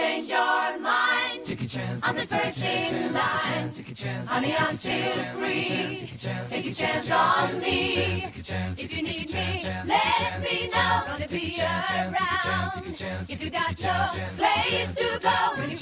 change your mind. I'm the first in line. Honey, I'm still free. Take a chance on me. If you need me, let me know. Gonna be around. If you got no place to go when you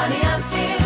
Honey, I'm.